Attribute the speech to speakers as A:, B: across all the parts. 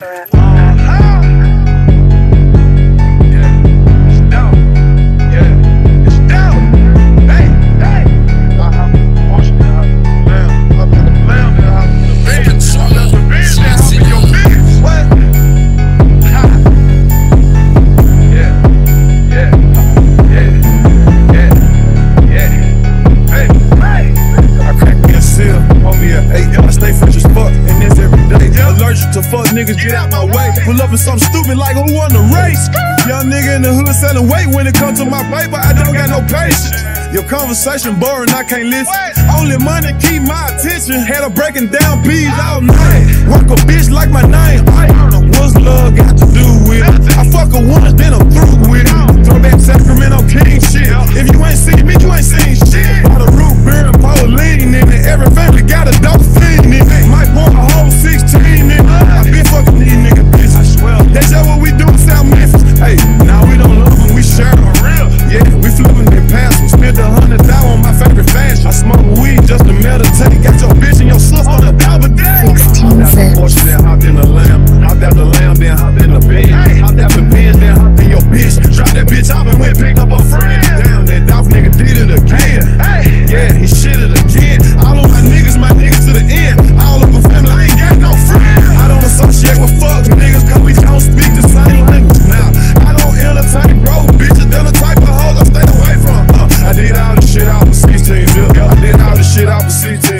A: Correct. To fuck niggas, get out my way. Pull up in something stupid like who won the race? Young nigga in the hood selling weight when it comes to my paper, I don't got no patience. Your conversation boring, I can't listen. Only money keep my attention. Had her breaking down beats all night. Work a bitch like my name. Smoke weed just to meditate. Got your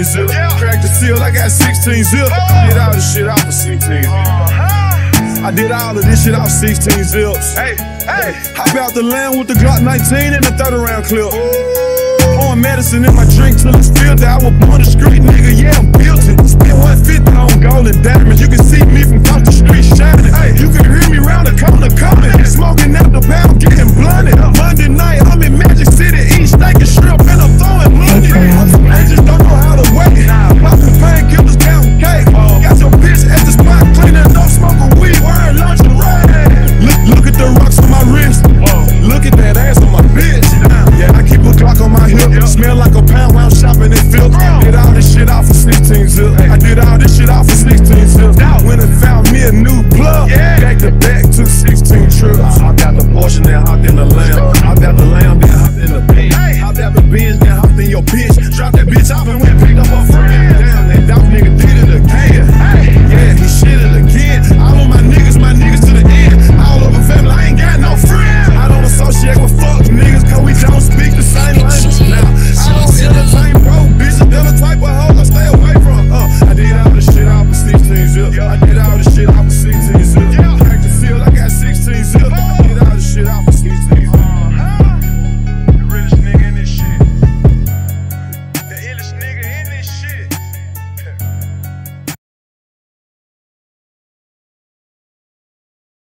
B: 16
A: zip. Cracked the seal, I got 16 zip. Oh. I did all the shit out for 16 zip. I did all of this shit off 16 zips. Hey, hey. Hop out the land with the Glock 19 and the 30 round clip. Pouring medicine in my drink till it's filtered. I was born a street nigga, yeah, I'm guilty.